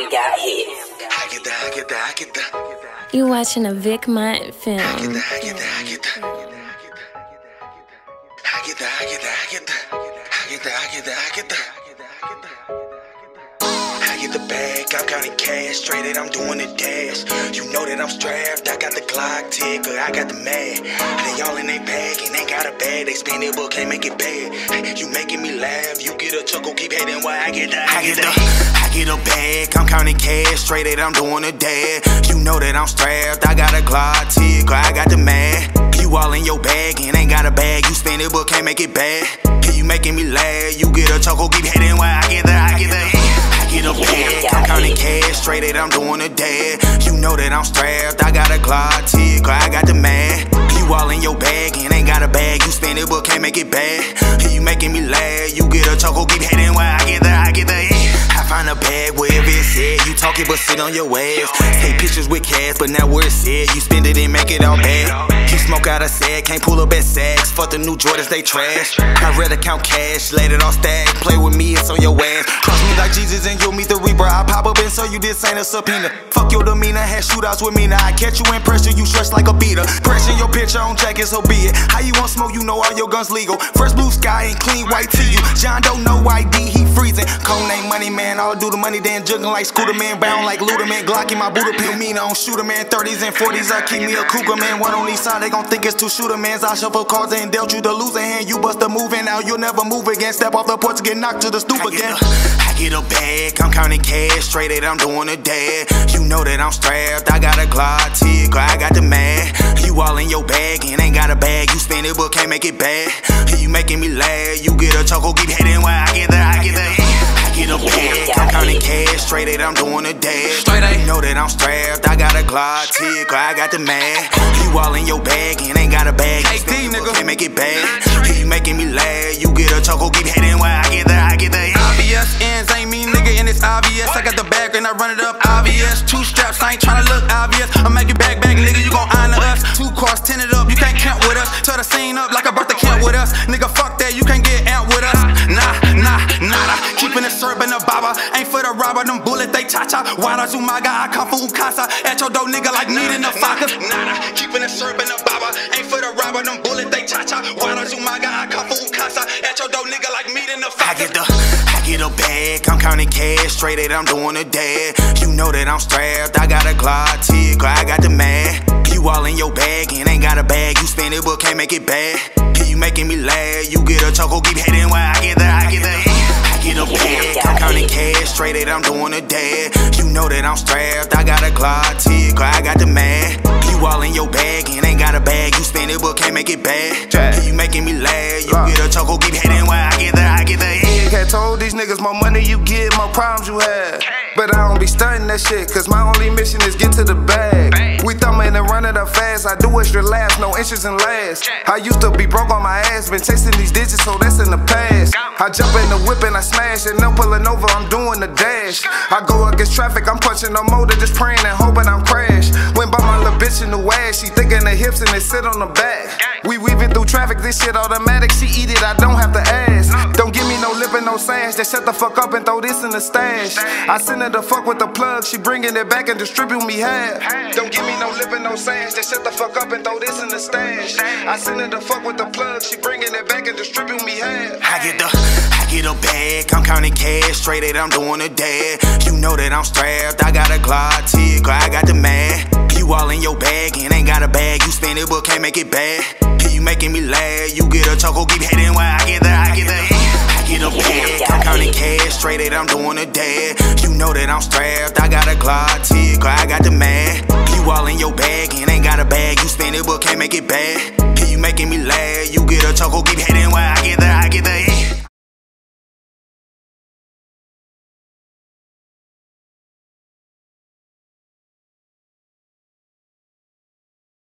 Cam got hits. I get that, I get that, I get that. You watching a VickMont film. I get that, I get that, I get that. I get that, I get that, I get that. I get that, I get that, I get that. I get the bag, I'm counting cash, straight it, I'm doing the dash. You know that I'm strapped, I got the Glock ticker, I got the mag. They all in their bag and ain't got a bag, they spend it but can't make it bad. You making me laugh, you get a chuckle, keep hating why I get that. I get the, Get a bag, I'm counting cash, straight it, I'm doing the dash. You know that I'm strapped, I got a Glock ticker, I got the mag. You all in your bag and ain't got a bag, you spend it but can't make it bad. You making me laugh, you get a chuckle, keep hating why I get that. I get the. I get a bag, I'm counting cash, straight it, I'm doing a dash. You know that I'm strapped, I got a Glock ticker, I got the mag. You all in your bag and ain't got a bag, you spend it but can't make it bad. You making me laugh, you get a chuckle, keep hating why I get that. I get the. Find a bag wherever it's said, you talk it but sit on your ass. Take pictures with cash, but now where it's said, you spend it and make it all bad. You smoke out of sack, can't pull up at sacks. Fuck the new Jordans, they trash. I'd rather count cash, let it all stack. Play with me, it's on your ass. Cross me like Jesus and you'll meet the Reaper. I pop so you this ain't a subpoena. Fuck your demeanor, had shootouts with me. Now I catch you in pressure, you stretch like a beater. Pressure your picture on jackets, so be it. How you want smoke, you know all your guns legal. First blue sky and clean white to you. John don't know ID, he freezing. Cone ain't money, man. All do the money, then jugging like Scooter Man. Bound like Luda Man. Glocky my Buddha. Me on shooter man. 30s and 40s, I keep me a cougar man. One on each side, they gon' think it's two shooter mans. I shuffle cards and dealt you the losing hand. You bust a move and now you'll never move again. Step off the porch get knocked to the stoop again. I get a bag, I'm counting cash, straight it, I'm doing a dash. You know that I'm strapped, I got a Glock ticker, I got the mag. You all in your bag and ain't got a bag, you spend it but can't make it bad. You making me laugh, you get a chuckle, keep hating why straight it, I'm doing a dash. Straight A. You know that I'm strapped, I got a Glock ticker, I got the mag. You all in your bag and ain't got a bag, spend nigga. can't make it bad. You making me laugh, you get a chuckle, keep hating while I get that, I get that. Obvious ends ain't me, nigga, and it's obvious. I got the bag and I run it up, obvious. Two straps, I ain't tryna look obvious. I make it back, back, nigga, you gon' honor us. Two cars tinted up, you can't count with us. Tear the scene up like a birthday camp with us. Nigga, fuck that, you can't get out with us. Nah, nah, nada. Keeping it syrup in the baba. Ain't for the robber, them bullets, they cha cha. Wada Zumaga, I come from Ukasa. At your door, nigga, like needing a vodka. Nada. Keeping it in the baba. Ain't for the robber, them bullets, they cha cha. Wada Zumaga, I come from Ukasa. At your door, nigga, like meat in the I get the, I get a bag, I'm counting cash, straight it, I'm doing a dash. You know that I'm strapped, I got a Glock ticker, I got the mag. You all in your bag and ain't got a bag, you spend it but can't make it bad. You making me laugh, you get a chuckle, keep hating why I get that, I get that. I get a bag, I'm counting cash, straight it, I'm doing a dash. You know that I'm strapped, I got a Glock ticker, I got the mag. You all in your bag and ain't got a bag, you spend it but can't make it bad. You making me laugh, you get a chuckle, keep hating why I get that, I get that. Cat told these niggas more money you get, more problems you have. But I don't be stunting that shit, cause my only mission is get to the bag. We thumbing and running up fast, I do extra laughs, no inches and last. I used to be broke on my ass, been chasing these digits, so that's in the past. I jump in the whip and I smash, and no pulling over, I'm doing the dash. I go against traffic, I'm punching the motor, just praying and hoping I'm crash. Went by my little bitch in the ass, she thinking the hips and they sit on the back. We weaving through traffic, this shit automatic, she eat it, I don't have to ask. Me no sash, just shut the fuck up and throw this in the stash. I send her the fuck with the plug, she bringing it back and distribute me half. Don't give me no lip no sash, just shut the fuck up and throw this in the stash. I send her the fuck with the plug, she bringing it back and distribute me half. I get the, I get a bag, I'm counting cash, straight it, I'm doing a dash. You know that I'm strapped, I got a Glock ticker, I got the mag. You all in your bag and ain't got a bag, you spend it but can't make it bad. You making me laugh, you get a chuckle, keep hating why I get that, I get that. Get a I'm counting cash, straight it, I'm doing a dash. You know that I'm strapped, I got a Glock ticker, I got the mag. You all in your bag and ain't got a bag, you spend it but can't make it bad.